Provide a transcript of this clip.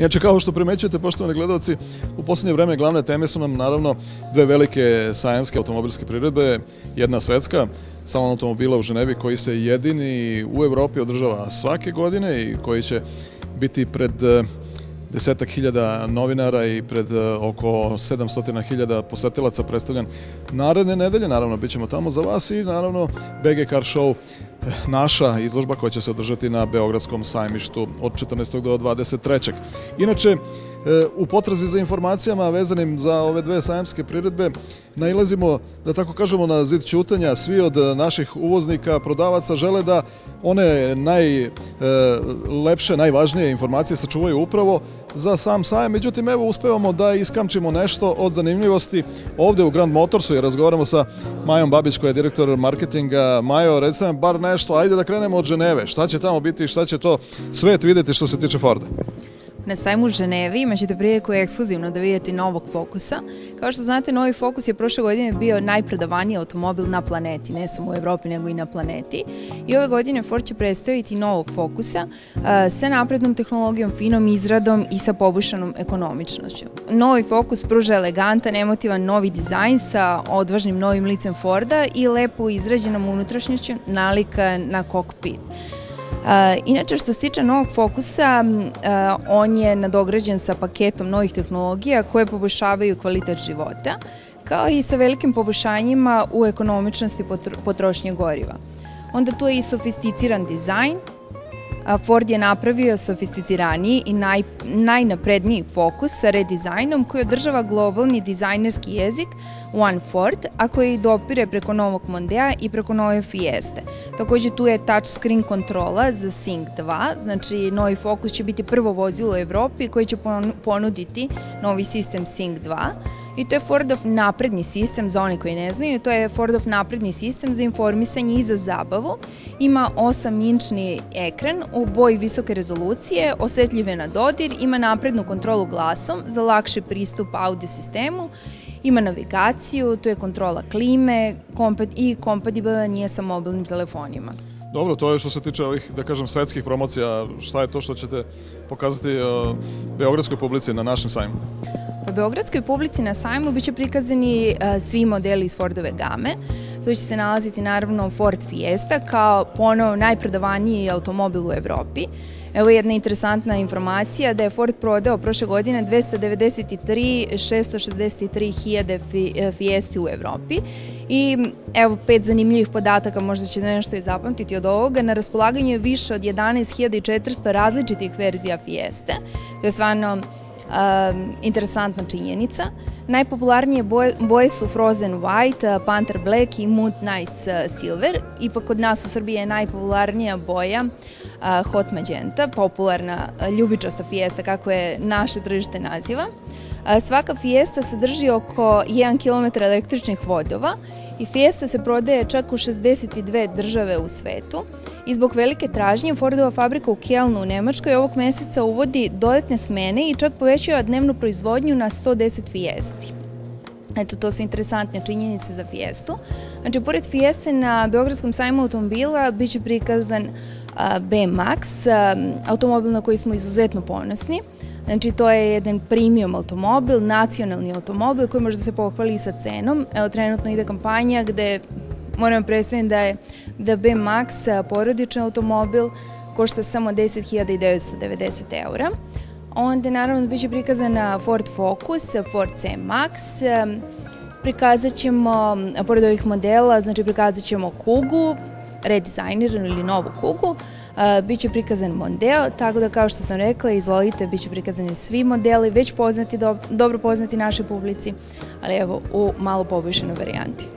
Inače, kao što primećujete, poštovani gledalci, u poslednje vreme glavne teme su nam naravno dve velike sajamske automobilske priredbe, jedna svetska, salon automobila u Ženevi koji se jedini u Evropi održava svake godine i koji će biti pred eh, desetak hiljada novinara i pred eh, oko 700 hiljada posetilaca predstavljan naredne nedelje. Naravno, bit ćemo tamo za vas i naravno BG Car Show naša izložba koja će se održati na Beogradskom sajmištu od 14. do 23. Inače, u potrazi za informacijama vezanim za ove dve sajamske priredbe nailazimo, da tako kažemo, na zid ćutanja. Svi od naših uvoznika, prodavaca žele da one najlepše, najvažnije informacije sačuvaju upravo za sam sajam. Međutim, evo, uspevamo da iskamčimo nešto od zanimljivosti ovde u Grand Motorsu i razgovaramo sa Majom Babić koja je direktor marketinga. Majo, recimo bar nešto, ajde da krenemo od Ženeve. Šta će tamo biti šta će to svet videti što se tiče Forda? Na sajmu u Ženevi imat ćete priliku ekskluzivno da vidite novog Fokusa. Kao što znate, novi Fokus je prošle godine bio najprodavaniji automobil na planeti, ne samo u Evropi, nego i na planeti. I ove godine Ford će predstaviti novog Fokusa uh, sa naprednom tehnologijom, finom izradom i sa poboljšanom ekonomičnošću. Novi Fokus pruža elegantan, emotivan novi dizajn sa odvažnim novim licem Forda i lepo izrađenom unutrašnjoću nalika na kokpit. Inače, što se tiče novog fokusa, on je nadograđen sa paketom novih tehnologija koje poboljšavaju kvalitet života, kao i sa velikim poboljšanjima u ekonomičnosti potrošnje goriva. Onda tu je i sofisticiran dizajn, Ford je napravio sofisticiraniji i naj, najnapredniji fokus sa redizajnom koji održava globalni dizajnerski jezik One Ford, a koji dopire preko novog Mondea i preko nove Fieste. Takođe tu je touchscreen kontrola za Sync 2, znači novi Focus će biti prvo vozilo u Evropi koji će ponuditi novi sistem Sync 2 i to je Fordov napredni sistem, za one koji ne znaju, to je Fordov napredni sistem za informisanje i za zabavu. Ima 8-inčni ekran u boji visoke rezolucije, osetljive na dodir, ima naprednu kontrolu glasom za lakši pristup audio sistemu Ima navigaciju, tu je kontrola klime i kompatibilan je sa mobilnim telefonima. Dobro, to je što se tiče ovih, da kažem, svetskih promocija. Šta je to što ćete pokazati uh, beogradskoj publici na našem sajmu? Beogradskoj publici na sajmu biće prikazani uh, svi modeli iz Fordove game. Tu će se nalaziti naravno Ford Fiesta kao ponovo najprodavaniji automobil u Evropi. Evo jedna interesantna informacija da je Ford prodao prošle godine 293 663 hiljade Fiesti u Evropi i evo pet zanimljivih podataka, možda ćete nešto i zapamtiti od ovoga. Na raspolaganju je više od 11.400 različitih verzija Fieste. To je stvarno um, interesantna činjenica. Najpopularnije boje, boje su Frozen White, uh, Panther Black i Moon Nights uh, Silver. Ipak kod nas u Srbiji je najpopularnija boja uh, Hot Magenta, popularna ljubičasta fijesta kako je naše tržište naziva. Svaka Fiesta sadrži oko 1 km električnih vodova i Fiesta se prodaje čak u 62 države u svetu i zbog velike tražnje Fordova fabrika u Kjelnu u Nemačkoj ovog meseca uvodi dodatne smene i čak povećava dnevnu proizvodnju na 110 Fiesti. Eto, to su interesantne činjenice za Fiestu. Znači, pored Fieste na Beogradskom sajmu automobila biće prikazan B-Max, automobil na koji smo izuzetno ponosni. Znači, to je jedan premium automobil, nacionalni automobil koji može da se pohvali sa cenom. Evo, trenutno ide kampanja gde moram predstaviti da je da B Max porodičan automobil košta samo 10.990 eura. Onda naravno biće prikazana Ford Focus, Ford C Max, prikazat ćemo, pored ovih modela, znači prikazat ćemo Kugu, redizajniranu ili novu Kugu, biće prikazan Mondeo, tako da kao što sam rekla, izvolite, biće prikazani svi modeli, već poznati, dobro poznati našoj publici, ali evo u malo poboljšanoj varijanti.